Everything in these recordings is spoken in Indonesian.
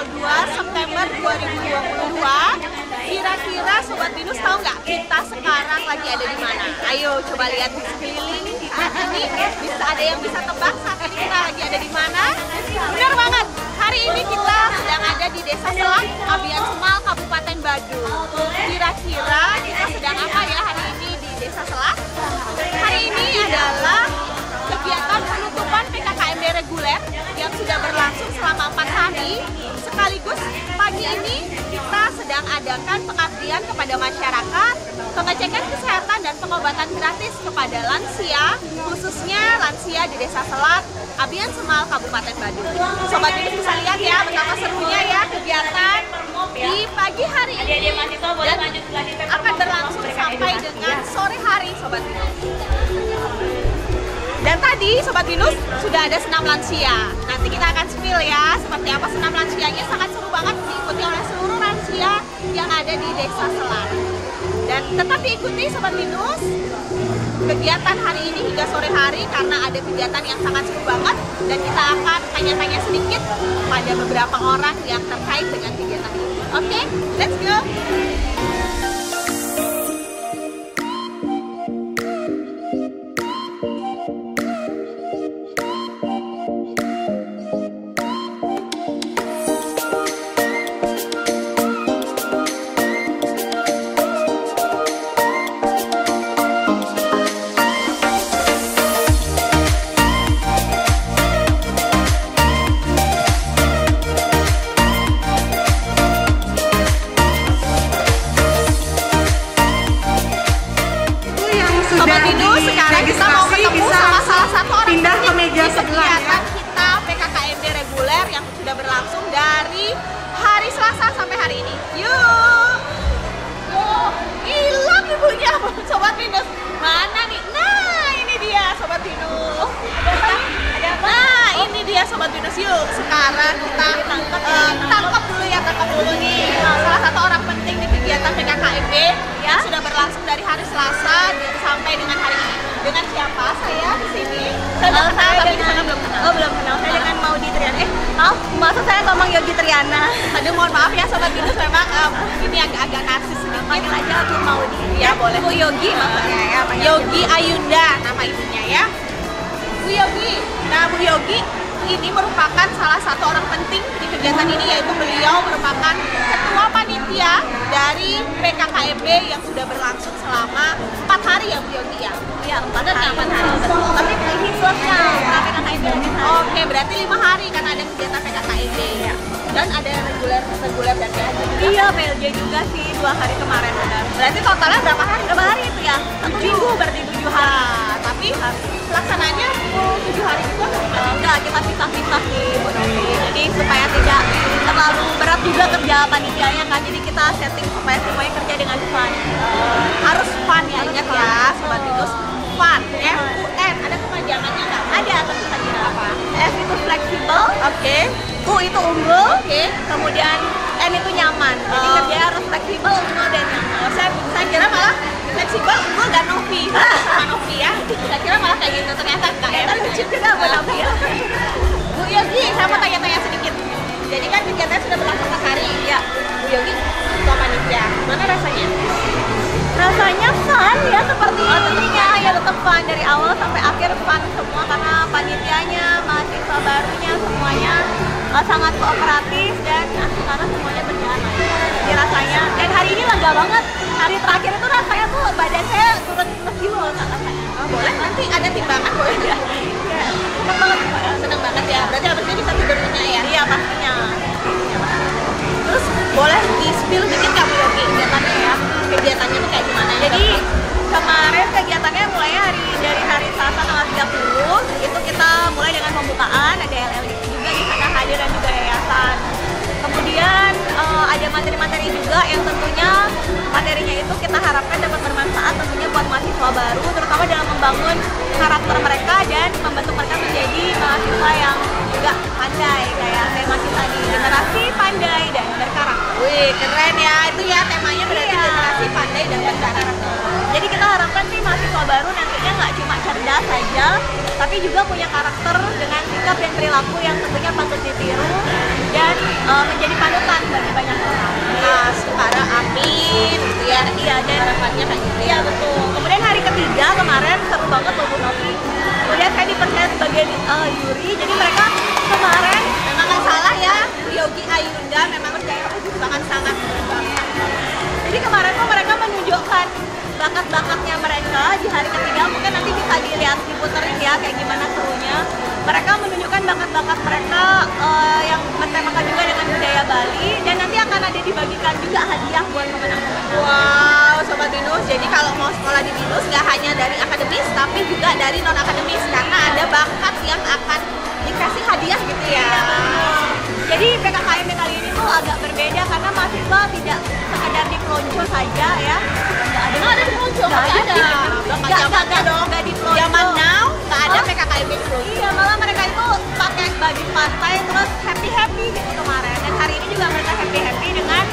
tanggal 2 September 2022. Kira-kira Sobat Binus tahu nggak kita sekarang lagi ada di mana? Ayo coba lihat di sekeliling ini. Bisa ada yang bisa tebak saat ini kita lagi ada di mana? Benar banget. Hari ini kita sedang ada di Desa Selang, Kabian Semal, Kabupaten Badung. Kira-kira kita sedang apa ya hari ini di Desa Selang? Hari ini adalah kegiatan penutupan sudah berlangsung selama empat hari. Sekaligus pagi ini kita sedang adakan pengabdian kepada masyarakat pengecekan kesehatan dan pengobatan gratis kepada lansia khususnya lansia di Desa Selat Abian Semal Kabupaten Badung Sobat Binus bisa lihat ya betapa serunya ya kegiatan di pagi hari ini. Dan akan berlangsung sampai dengan sore hari Sobat Binus dan tadi Sobat Binus sudah ada senam lansia. Nanti kita akan spill ya seperti apa senam lansianya sangat seru banget diikuti oleh seluruh lansia yang ada di Desa Selat. Dan tetap diikuti Sobat Binus kegiatan hari ini hingga sore hari karena ada kegiatan yang sangat seru banget dan kita akan tanya-tanya sedikit pada beberapa orang yang terkait dengan kegiatan ini. Oke, okay, let's go. Sekarang kita mau ketemu sama salah satu orang pindah ke meja sebelah ya. kita PKKMB reguler yang sudah berlangsung dari hari Selasa sampai hari ini. Yuk! Oh, hilang ibunya, Sobat Binus. Mana nih? Nah, ini dia Sobat Binus. Nah, ini dia Sobat Binus. Yuk, sekarang kita eh, tangkap dulu ya, tangkap dulu nih. Nah, salah satu orang penting di kegiatan PKKMB yang sudah berlangsung dari hari Selasa Dengan siapa saya di sini? Saya saya tapi di dengan- sana belum kenal. Oh belum kenal, saya dengan Maudi Triana. Eh, maaf, maksud saya ngomong Yogi Triana. Aduh, mohon maaf ya Sobat Binus, memang em, ini agak-agak narsis sedikit. Panggil aja aku Maudi. Ya, boleh. Bu Yogi maksudnya ya. panggil Yogi Ayunda nama ibunya ya. Bu Yogi. Nah, Bu Yogi ini merupakan salah satu orang penting di kegiatan ini yaitu beliau merupakan ketua panitia dari PKKMB yang sudah berlangsung selama empat hari ya Bu Yogi ya. Iya, empat Benar hari. empat hari? Betul. Tapi ini selesai. Hari? Oke, berarti lima hari karena ada kegiatan PKKMB ya. Dan ada reguler, reguler dan PLJ juga. Iya, PLJ juga sih dua hari kemarin benar. Berarti totalnya berapa hari? Berapa hari itu ya? Satu minggu berarti tujuh hari. Nah, tapi pelaksananya full tujuh hari juga Enggak, kita pisah-pisah sih Bu Novi. Jadi supaya tidak terlalu berat juga kerja panitianya kan. Jadi kita setting supaya semuanya kerja dengan fun. harus fun ya ingat ya sobat binus fun F U N ada kepanjangannya nggak Ada tentu saja. apa F itu fleksibel, oke U itu unggul, oke. Kemudian M itu nyaman. Jadi Oh. kerja harus fleksibel, unggul dan nyaman. Oh, saya saya kira malah fleksibel gue gak Novi. Sama Novi ya. Saya kira malah kayak gitu. Ternyata enggak ya. Ternyata lucu juga Bu Novi ya. Bu Yogi saya mau tanya-tanya sedikit. Jadi kan kegiatannya sudah berlangsung empat hari ya Bu Yogi ketua panitia. Mana rasanya? Rasanya fun ya seperti tentunya ya tetap fun. Dari awal sampai akhir fun semua karena panitianya, mahasiswa barunya semuanya eh, sangat kooperatif dan karena semuanya berjalan lancar. Jadi rasanya dan hari ini lega banget. Hari terakhir itu rasanya tuh badan saya turun ke kilo kak rasanya. oh, boleh nanti ada timbangan boleh ya Iya, seneng banget ya berarti abis ini bisa tidur nyenyak ya Iya pastinya. Karakter mereka dan membentuk mereka menjadi mahasiswa yang juga pandai kayak tema kita di generasi pandai dan berkarakter. Wih keren ya itu ya temanya berarti Iya. generasi pandai dan berkarakter. Jadi kita harapkan sih mahasiswa baru nantinya nggak cuma cerdas saja tapi juga punya karakter dengan sikap dan perilaku yang tentunya patut ditiru dan e, menjadi panutan bagi banyak orang. Nah sekarang amin gitu ya iya dan harapannya kan gitu iya betul. Kemudian hari ketiga kemarin seru banget loh Bu Novi. Kemudian saya dipercaya sebagai eh, uh, Yuri jadi mereka kemarin memang nggak salah ya Yogi Ayunda memang percaya sangat sangat jadi kemarin tuh mereka menunjukkan bakat-bakatnya mereka di hari ketiga. Mungkin dilihat diputerin ya kayak gimana serunya. Mereka menunjukkan bakat-bakat mereka uh, yang bertemakan juga dengan budaya Bali dan nanti akan ada dibagikan juga hadiah buat pemenang Wow, Sobat Binus, jadi kalau mau sekolah di Binus nggak hanya dari akademis tapi juga dari non akademis karena ada bakat yang akan dikasih hadiah gitu ya. Iya, jadi PKKMB kali ini tuh agak berbeda karena mahasiswa tidak pelonco saja ya. Nggak ada, nggak ada pelonco, nggak nggak ada. Nggak zamannya dong. Nggak di pelonco. Zaman now nggak ada? PKKMB pelonco. Iya, malah mereka itu pakai baju pantai terus happy happy gitu kemarin. Dan hari ini juga mereka happy happy dengan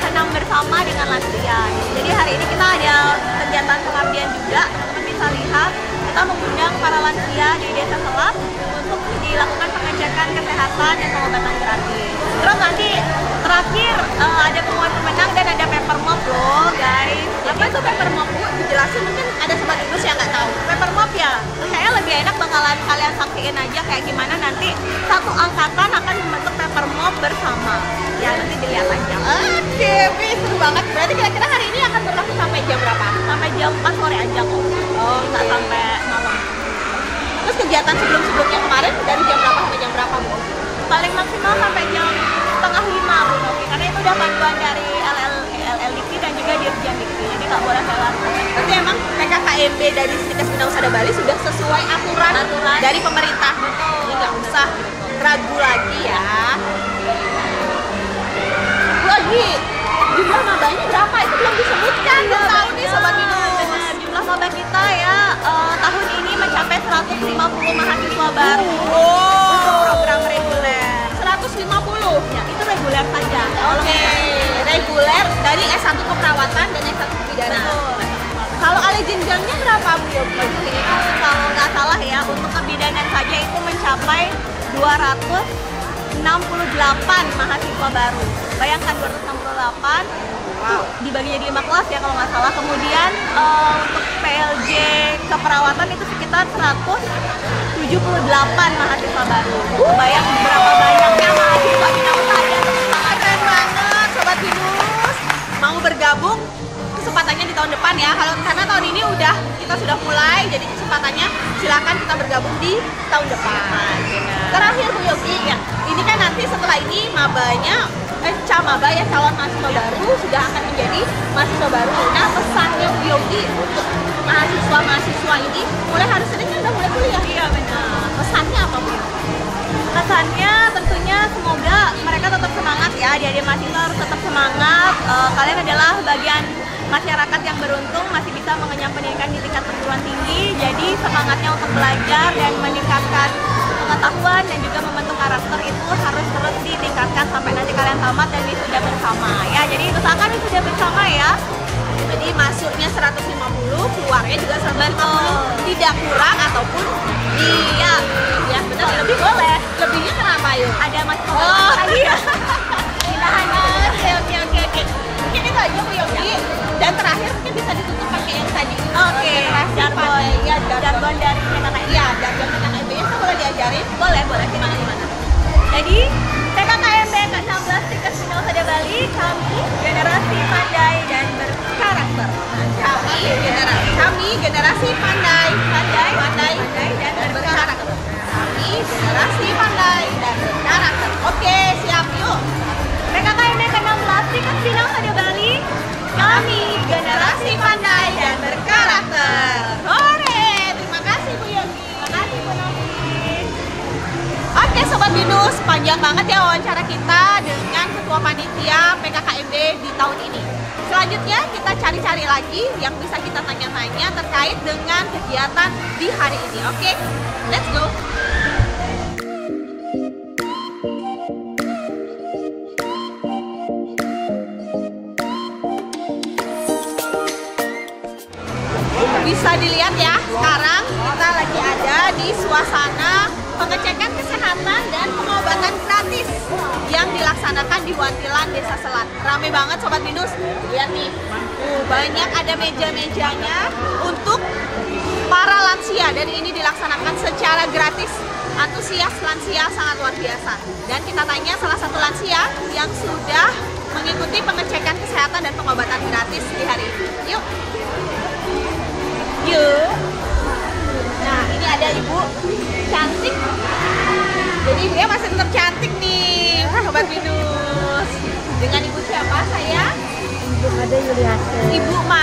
senam bersama dengan lansia. Jadi hari ini kita ada kegiatan pengabdian juga, teman-teman bisa lihat. Kita mengundang para lansia di Desa Selat untuk dilakukan pengecekan kesehatan dan pengobatan gratis. Terus nanti terakhir eh, ada ada paper mop loh guys. Apa itu paper mop bu? Dijelasin mungkin ada Sobat Binus yang nggak tahu. paper mop ya saya lebih enak bakalan kalian saksiin aja kayak gimana nanti satu angkatan akan membentuk paper mop bersama ya nanti dilihat aja Oke, wih seru banget. Berarti kira-kira hari ini akan berlangsung sampai jam berapa? sampai jam 4 sore aja kok Oh, nggak sampai malam Terus kegiatan sebelum-sebelumnya kemarin dari jam berapa sampai jam berapa bu? paling maksimal sampai jam setengah lima Bu Novi karena itu udah panduan dari LL LL Dikti dan juga Dirjen Dikti jadi nggak boleh lewat Berarti emang PKKMB dari Sikas Bina Usaha Bali sudah sesuai aturan, Aturan. dari pemerintah. Betul. Jadi nggak usah ragu lagi ya. Lagi jumlah mabanya berapa 268 mahasiswa baru. Bayangkan 268 Wow. dibagi jadi lima kelas ya kalau nggak salah. Kemudian eh, untuk PLJ keperawatan itu sekitar 178 mahasiswa baru. Bayang berapa banyaknya mahasiswa di Nauta ya. Keren banget Sobat Binus Mau bergabung kesempatannya di tahun depan ya kalau karena tahun ini udah kita sudah mulai jadi kesempatannya silakan kita bergabung di tahun depan terakhir Bu Yogi ya ini kan nanti setelah ini mabanya eh camaba ya calon mahasiswa baru sudah akan menjadi mahasiswa baru nah pesannya Bu Yogi untuk mahasiswa mahasiswa ini mulai hari Senin kan udah mulai kuliah Iya benar. pesannya apa Bu Yogi? Kesannya tentunya semoga mereka tetap semangat ya, adik-adik mahasiswa harus tetap semangat. Eh, kalian adalah bagian masyarakat yang beruntung masih bisa mengenyam pendidikan di tingkat perguruan tinggi. Jadi semangatnya untuk belajar dan meningkatkan pengetahuan dan juga membentuk karakter itu harus terus ditingkatkan sampai nanti kalian tamat dan wisuda bersama ya. Jadi usahakan wisuda bersama ya. Jadi masuknya 150, keluarnya juga 150, Betul. tidak kurang ataupun Iya, ya benar lebih lebih boleh. lebihnya kenapa yuk? Ada mahasiswa Oh, lagi ya. Ditahan Oke oke oke oke. Mungkin itu aja Bu Yogi. Dan terakhir mungkin bisa ditutup pakai yang tadi. Oke, jargon. Ya, jargon. dari PKKMB. Iya, jargon PKKMB saya boleh diajarin. Boleh, boleh. Gimana, gimana? Jadi, PKKMB ke-16 Tiket Bina Usaha Bali, kami generasi pandai dan berkarakter. Kami generasi kami generasi pandai, Pandai, pandai, pandai dan berkarakter. Kami generasi pandai dan berkarakter. Oke, siap yuk. PKKMB ke-16 Tiket Bina Usaha Bali, kami Generasi pandai dan berkarakter. Hore, terima kasih Bu Yogi. Terima kasih Bu Novi. Oke Sobat Binus, panjang banget ya wawancara kita dengan Ketua Panitia PKKMB di tahun ini. Selanjutnya kita cari-cari lagi yang bisa kita tanya-tanya terkait dengan kegiatan di hari ini. Oke, let's go. Bisa dilihat ya, sekarang kita lagi ada di suasana pengecekan kesehatan dan pengobatan gratis yang dilaksanakan di Wantilan Desa Selat. Rame banget Sobat Binus. Lihat nih, uh, banyak ada meja-mejanya untuk para lansia dan ini dilaksanakan secara gratis. Antusias lansia sangat luar biasa. Dan kita tanya salah satu lansia yang sudah mengikuti pengecekan kesehatan dan pengobatan gratis di hari ini. Yuk. Yuk.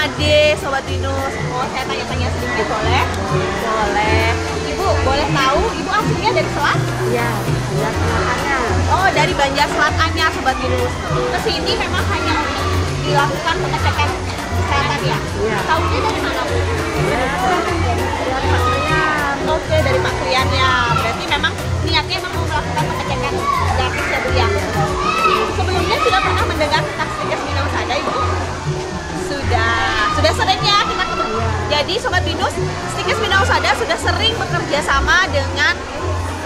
Made, Sobat Binus. Oh, saya tanya-tanya sedikit boleh? Boleh. Ibu, boleh tahu ibu aslinya dari Selat? Ya, ya semuanya. Oh, dari Banjar Selat Anyar, Sobat Binus. Ke sini memang hanya untuk dilakukan pengecekan kesehatan ya? Iya. Tahunya dari mana, Bu? Ya, ya semuanya. Oke, dari Pak Krian ya. Berarti memang niatnya memang mau melakukan pengecekan gratis ya, Bu ya? Sebelumnya sudah pernah mendengar tentang Sudah sering ya kita. Jadi Sobat Binus, Stikes Minang Sada sudah sering bekerja sama dengan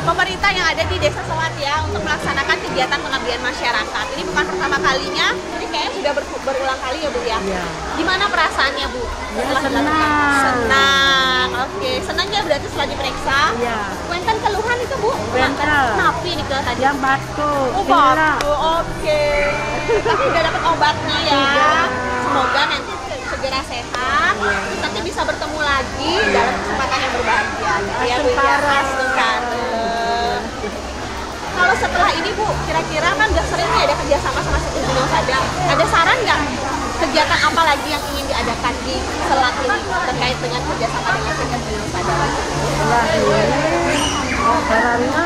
pemerintah yang ada di Desa Selat ya untuk melaksanakan kegiatan pengabdian masyarakat. Ini bukan pertama kalinya, ini kayaknya sudah ber- berulang kali ya Bu ya. Iya. Gimana perasaannya Bu? Ya, setelah senang. dilakukan? Senang. Oke, senang ya berarti setelah diperiksa. Iya. Kuentan keluhan itu Bu? Kuentan. Napi nih ke tadi. Yang batuk, Oh pilek. batu, oke. Tapi udah dapat obatnya ya. Iya. Semoga nanti sehat. Terus nanti bisa bertemu lagi dalam kesempatan yang berbahagia. Gitu ya Bu ya. Kalau setelah ini Bu, kira-kira kan udah sering nih ada kerjasama sama Situs Gunung Sada. Ada saran nggak kegiatan apa lagi yang ingin diadakan di Selat ini terkait dengan kerjasama dengan Situs Gunung Sada? Lah ini sarannya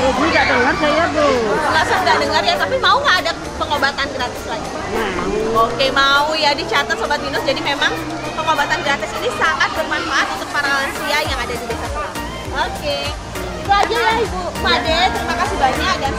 eh, tidak dengar saya bu. Nggak saya nggak dengar ya, tapi mau nggak ada pengobatan gratis lagi? Mau. Oke mau ya dicatat Sobat Binus Jadi memang pengobatan gratis ini sangat bermanfaat untuk para lansia yang ada di desa Oke. Itu aja ya Ibu. Made Terima kasih banyak. Dan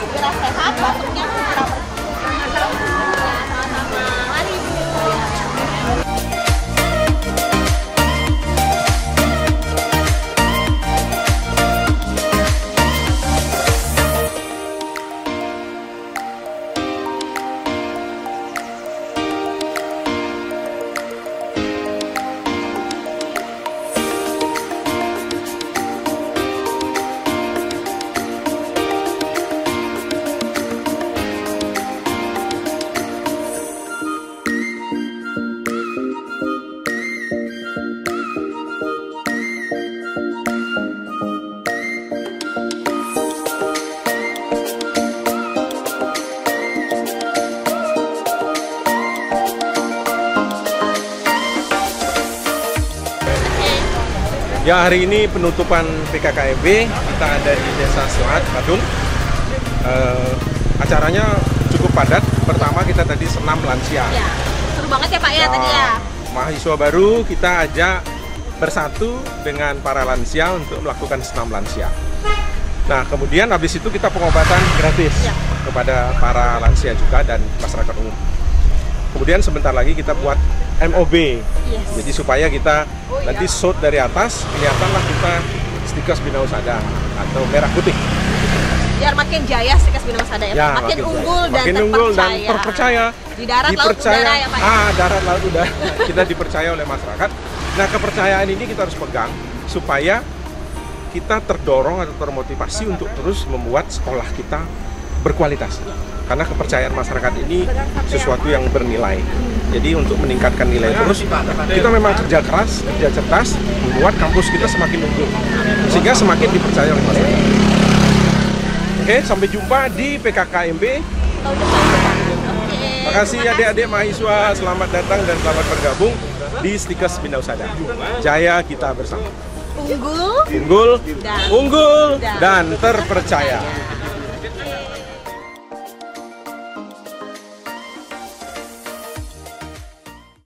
Ya hari ini penutupan PKKMB kita ada di Desa Selat Badung. Eh, acaranya cukup padat. Pertama kita tadi senam lansia. Ya seru banget ya Pak ya tadi ya Mahasiswa baru kita ajak bersatu dengan para lansia untuk melakukan senam lansia. Nah kemudian habis itu kita pengobatan gratis Ya. kepada para lansia juga dan masyarakat umum. Kemudian sebentar lagi kita buat MOB. Yes. Jadi supaya kita Oh, iya. nanti shot dari atas kelihatanlah kita stiker Binau Sada atau merah putih. Biar makin jaya Sikas Binang Sada ya, Pak. makin, jaya. unggul dan makin terpercaya unggul dan terpercaya. Di darat, laut, dipercaya, udara ya Pak ya? Ah, darat laut udara. kita dipercaya oleh masyarakat. Nah, kepercayaan ini kita harus pegang supaya kita terdorong atau termotivasi untuk terus membuat sekolah kita berkualitas. Karena kepercayaan masyarakat ini sesuatu yang bernilai. Jadi untuk meningkatkan nilai terus, kita memang kerja keras, kerja cerdas, membuat kampus kita semakin unggul. Sehingga semakin dipercaya oleh masyarakat. Oke, sampai jumpa di PKKMB. Ya. Terima kasih adik-adik mahasiswa, selamat datang dan selamat bergabung di Stikers Bina Usada. Jaya kita bersama. Unggul Unggul, Dan- unggul dan dan terpercaya. terpercaya.